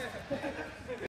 Yeah.